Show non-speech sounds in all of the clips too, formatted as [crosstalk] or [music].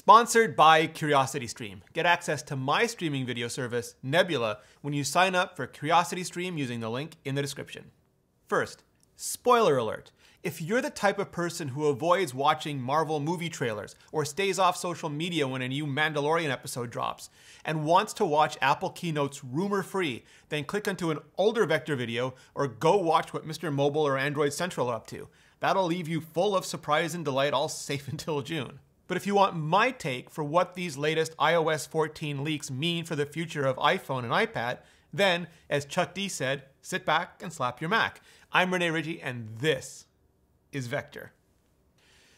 Sponsored by CuriosityStream. Get access to my streaming video service, Nebula, when you sign up for CuriosityStream using the link in the description. First, spoiler alert. If you're the type of person who avoids watching Marvel movie trailers or stays off social media when a new Mandalorian episode drops and wants to watch Apple keynotes rumor free, then click onto an older Vector video or go watch what Mr. Mobile or Android Central are up to. That'll leave you full of surprise and delight all safe [laughs] until June. But if you want my take for what these latest iOS 14 leaks mean for the future of iPhone and iPad, then, as Chuck D said, sit back and slap your Mac. I'm Rene Ritchie, and this is Vector.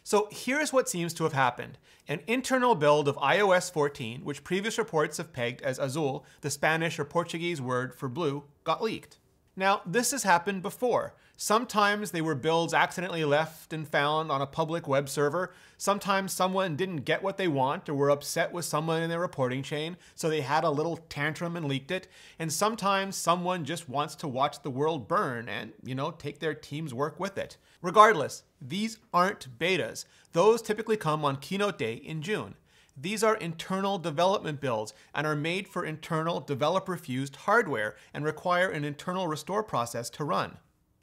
So here's what seems to have happened. An internal build of iOS 14, which previous reports have pegged as Azul, the Spanish or Portuguese word for blue, got leaked. Now, this has happened before. Sometimes they were builds accidentally left and found on a public web server. Sometimes someone didn't get what they want or were upset with someone in their reporting chain, so they had a little tantrum and leaked it. And sometimes someone just wants to watch the world burn and, you know, take their team's work with it. Regardless, these aren't betas. Those typically come on keynote day in June. These are internal development builds and are made for internal developer-fused hardware and require an internal restore process to run.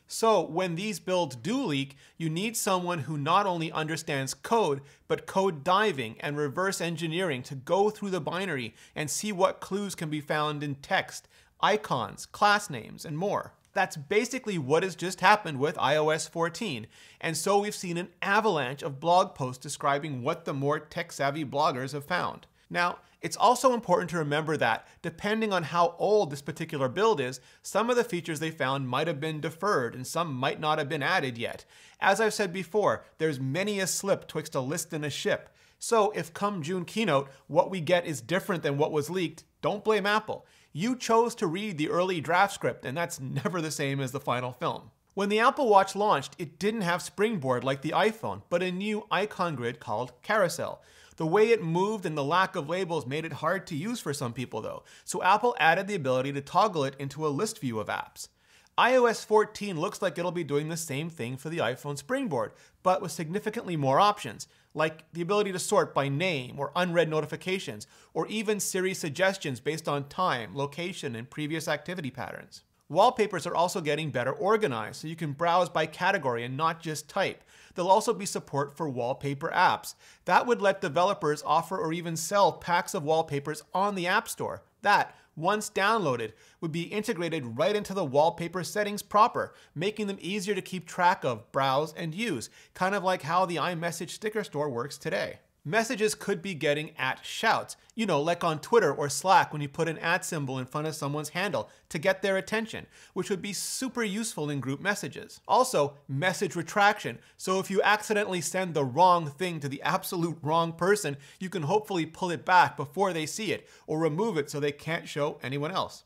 So when these builds do leak, you need someone who not only understands code, but code diving and reverse engineering to go through the binary and see what clues can be found in text, icons, class names, and more. That's basically what has just happened with iOS 14. And so we've seen an avalanche of blog posts describing what the more tech-savvy bloggers have found. Now, it's also important to remember that, depending on how old this particular build is, some of the features they found might have been deferred and some might not have been added yet. As I've said before, there's many a slip twixt a list and a ship. So if come June keynote, what we get is different than what was leaked, don't blame Apple. You chose to read the early draft script, and that's [laughs] never the same as the final film. When the Apple Watch launched, it didn't have Springboard like the iPhone, but a new icon grid called Carousel. The way it moved and the lack of labels made it hard to use for some people though, so Apple added the ability to toggle it into a list view of apps. iOS 14 looks like it'll be doing the same thing for the iPhone Springboard, but with significantly more options, like the ability to sort by name or unread notifications, or even Siri suggestions based on time, location, and previous activity patterns. Wallpapers are also getting better organized, so you can browse by category and not just type. There'll also be support for wallpaper apps. That would let developers offer or even sell packs of wallpapers on the App Store. That, once downloaded, would be integrated right into the wallpaper settings proper, making them easier to keep track of, browse, and use, kind of like how the iMessage sticker store works today messages could be getting at shouts. You know, like on Twitter or Slack when you put an at symbol in front of someone's handle to get their attention, which would be super useful in group messages. Also, message retraction. So if you accidentally send the wrong thing to the absolute wrong person, you can hopefully pull it back before they see it or remove it so they can't show anyone else.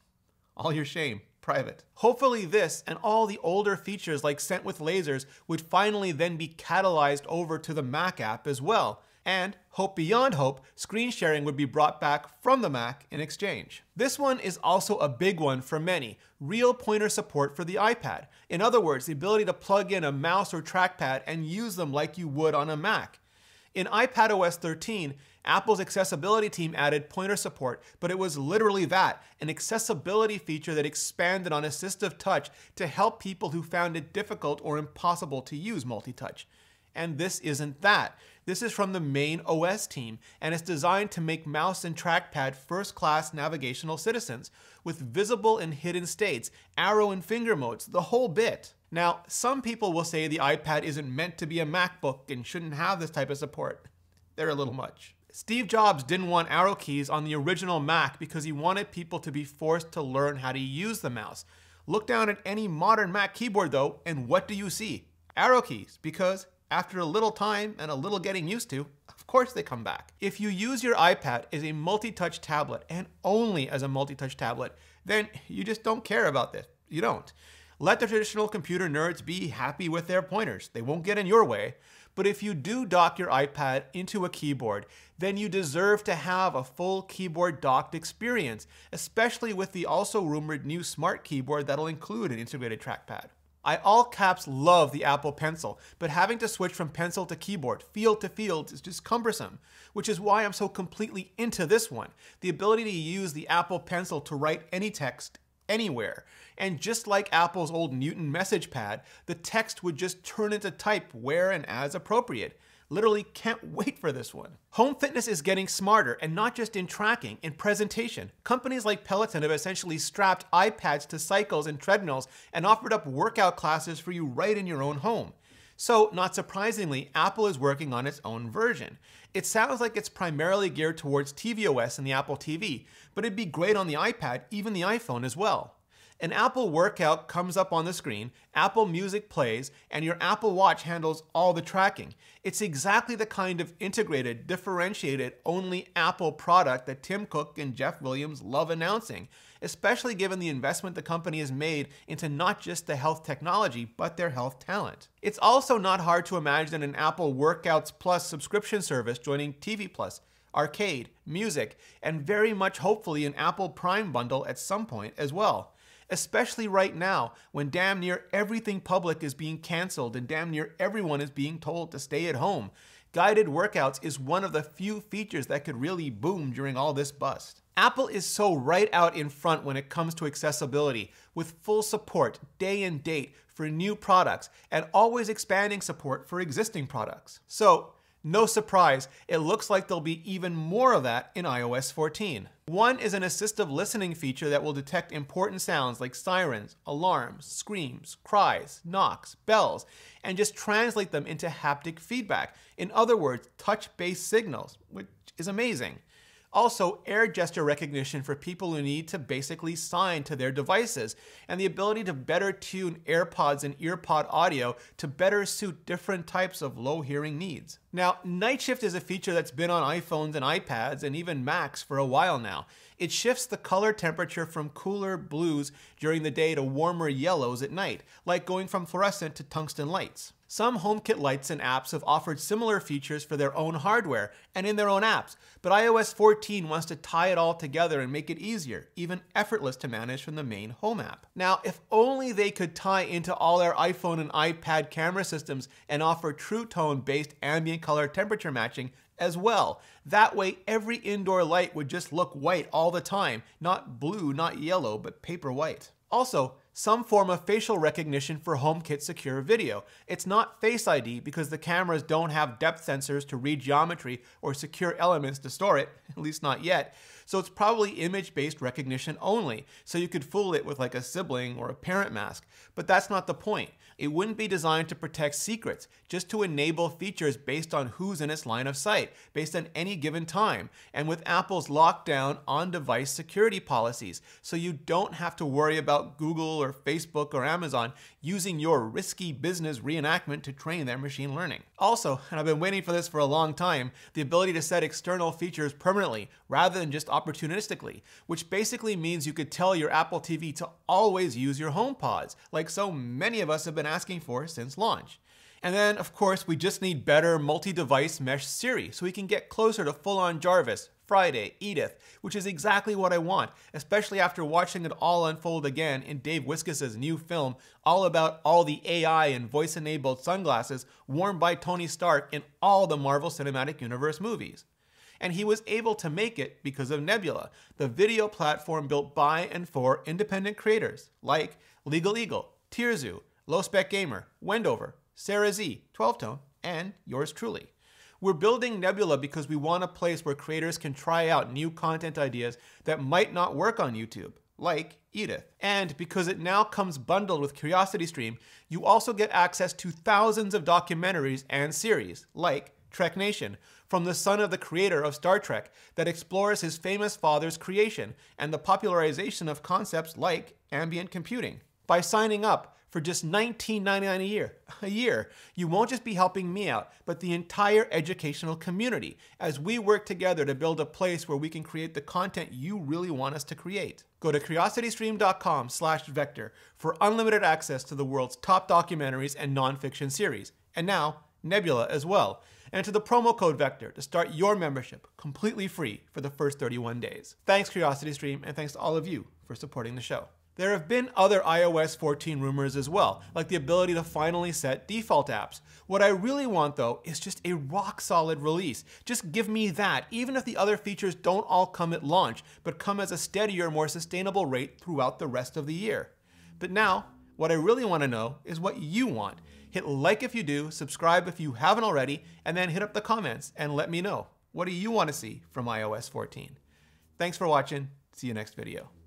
All your shame private. Hopefully this and all the older features like Sent with Lasers would finally then be catalyzed over to the Mac app as well, and hope beyond hope, screen sharing would be brought back from the Mac in exchange. This one is also a big one for many, real pointer support for the iPad. In other words, the ability to plug in a mouse or trackpad and use them like you would on a Mac. In iPadOS 13, Apple's accessibility team added pointer support, but it was literally that, an accessibility feature that expanded on assistive touch to help people who found it difficult or impossible to use multi-touch. And this isn't that. This is from the main OS team, and it's designed to make mouse and trackpad first-class navigational citizens, with visible and hidden states, arrow and finger modes, the whole bit. Now, some people will say the iPad isn't meant to be a MacBook and shouldn't have this type of support. They're a little much. Steve Jobs didn't want arrow keys on the original Mac because he wanted people to be forced to learn how to use the mouse. Look down at any modern Mac keyboard though, and what do you see? Arrow keys, because after a little time and a little getting used to, of course they come back. If you use your iPad as a multi-touch tablet and only as a multi-touch tablet, then you just don't care about this. You don't. Let the traditional computer nerds be happy with their pointers. They won't get in your way. But if you do dock your iPad into a keyboard, then you deserve to have a full keyboard docked experience, especially with the also rumored new smart keyboard that'll include an integrated trackpad. I all caps love the Apple Pencil, but having to switch from pencil to keyboard, field to field, is just cumbersome, which is why I'm so completely into this one. The ability to use the Apple Pencil to write any text anywhere. And just like Apple's old Newton MessagePad, the text would just turn into type where and as appropriate. Literally can't wait for this one. Home fitness is getting smarter, and not just in tracking, in presentation. Companies like Peloton have essentially strapped iPads to cycles and treadmills and offered up workout classes for you right in your own home. So, not surprisingly, Apple is working on its own version. It sounds like it's primarily geared towards tvOS and the Apple TV, but it'd be great on the iPad, even the iPhone as well. An Apple workout comes up on the screen, Apple Music plays, and your Apple Watch handles all the tracking. It's exactly the kind of integrated, differentiated, only Apple product that Tim Cook and Jeff Williams love announcing, especially given the investment the company has made into not just the health technology, but their health talent. It's also not hard to imagine an Apple Workouts Plus subscription service joining TV Plus, arcade, music, and very much hopefully an Apple Prime bundle at some point as well especially right now when damn near everything public is being canceled and damn near everyone is being told to stay at home. Guided workouts is one of the few features that could really boom during all this bust. Apple is so right out in front when it comes to accessibility, with full support day and date for new products and always expanding support for existing products. So, no surprise, it looks like there'll be even more of that in iOS 14. One is an assistive listening feature that will detect important sounds like sirens, alarms, screams, cries, knocks, bells, and just translate them into haptic feedback. In other words, touch-based signals, which is amazing. Also, air gesture recognition for people who need to basically sign to their devices, and the ability to better tune AirPods and EarPod audio to better suit different types of low hearing needs. Now, Night Shift is a feature that's been on iPhones and iPads and even Macs for a while now. It shifts the color temperature from cooler blues during the day to warmer yellows at night, like going from fluorescent to tungsten lights. Some HomeKit lights and apps have offered similar features for their own hardware and in their own apps, but iOS 14 wants to tie it all together and make it easier, even effortless to manage from the main Home app. Now, if only they could tie into all their iPhone and iPad camera systems and offer True Tone based ambient color temperature matching as well. That way, every indoor light would just look white all the time, not blue, not yellow, but paper white. Also, some form of facial recognition for HomeKit secure video. It's not Face ID because the cameras don't have depth sensors to read geometry or secure elements to store it, [laughs] at least not yet. So it's probably image-based recognition only, so you could fool it with like a sibling or a parent mask. But that's not the point. It wouldn't be designed to protect secrets, just to enable features based on who's in its line of sight, based on any given time, and with Apple's lockdown on-device security policies, so you don't have to worry about Google or Facebook or Amazon using your risky business reenactment to train their machine learning. Also, and I've been waiting for this for a long time, the ability to set external features permanently rather than just opportunistically, which basically means you could tell your Apple TV to always use your HomePods, like so many of us have been asking for since launch. And then, of course, we just need better multi-device mesh Siri so we can get closer to full-on Jarvis, Friday, Edith, which is exactly what I want, especially after watching it all unfold again in Dave Wiskus's new film all about all the AI and voice-enabled sunglasses worn by Tony Stark in all the Marvel Cinematic Universe movies. And he was able to make it because of Nebula, the video platform built by and for independent creators like Legal Eagle, Tierzoo, Low Spec Gamer, Wendover, Sarah Z, 12 Tone, and yours truly. We're building Nebula because we want a place where creators can try out new content ideas that might not work on YouTube, like Edith. And because it now comes bundled with CuriosityStream, you also get access to thousands of documentaries and series, like Trek Nation, from the son of the creator of Star Trek, that explores his famous father's creation and the popularization of concepts like ambient computing. By signing up, for just $19.99 a year. A year. You won't just be helping me out, but the entire educational community as we work together to build a place where we can create the content you really want us to create. Go to curiositystream.com slash vector for unlimited access to the world's top documentaries and nonfiction series. And now, Nebula as well. And to the promo code VECTOR to start your membership completely free for the first 31 days. Thanks CuriosityStream and thanks to all of you for supporting the show. There have been other iOS 14 rumors as well, like the ability to finally set default apps. What I really want though is just a rock solid release. Just give me that, even if the other features don't all come at launch, but come as a steadier, more sustainable rate throughout the rest of the year. But now, what I really want to know is what you want. Hit like if you do, subscribe if you haven't already, and then hit up the comments and let me know. What do you want to see from iOS 14? Thanks for watching. See you next video.